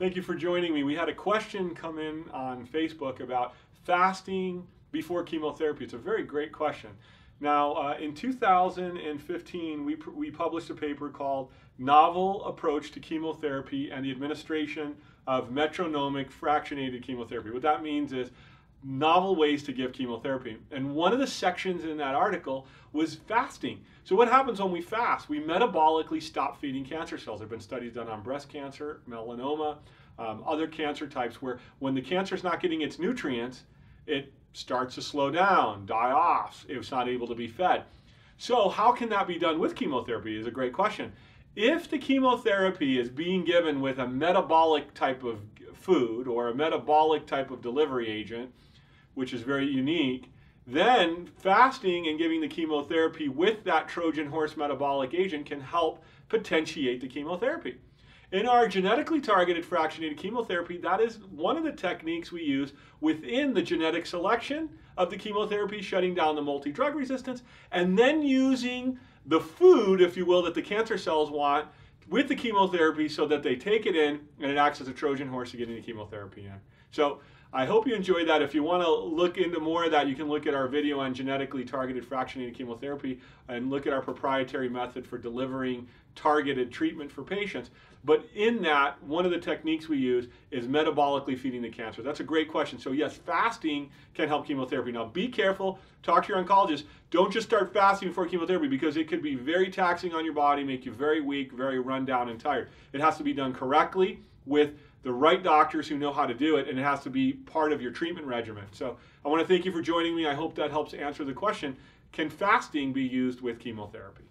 Thank you for joining me. We had a question come in on Facebook about fasting before chemotherapy. It's a very great question. Now, uh, in 2015, we, we published a paper called Novel Approach to Chemotherapy and the Administration of Metronomic Fractionated Chemotherapy. What that means is novel ways to give chemotherapy. And one of the sections in that article was fasting. So what happens when we fast? We metabolically stop feeding cancer cells. There have been studies done on breast cancer, melanoma, um, other cancer types where when the cancer is not getting its nutrients, it starts to slow down, die off, it's not able to be fed. So how can that be done with chemotherapy is a great question. If the chemotherapy is being given with a metabolic type of food or a metabolic type of delivery agent, which is very unique, then fasting and giving the chemotherapy with that Trojan horse metabolic agent can help potentiate the chemotherapy. In our genetically targeted fractionated chemotherapy, that is one of the techniques we use within the genetic selection of the chemotherapy, shutting down the multi-drug resistance, and then using the food, if you will, that the cancer cells want with the chemotherapy so that they take it in and it acts as a Trojan horse to get the chemotherapy in. So I hope you enjoyed that. If you want to look into more of that, you can look at our video on genetically targeted fractionated chemotherapy and look at our proprietary method for delivering targeted treatment for patients. But in that, one of the techniques we use is metabolically feeding the cancer. That's a great question. So yes, fasting can help chemotherapy. Now be careful, talk to your oncologist. Don't just start fasting before chemotherapy because it could be very taxing on your body, make you very weak, very run down and tired. It has to be done correctly with the right doctors who know how to do it, and it has to be part of your treatment regimen. So I want to thank you for joining me. I hope that helps answer the question, can fasting be used with chemotherapy?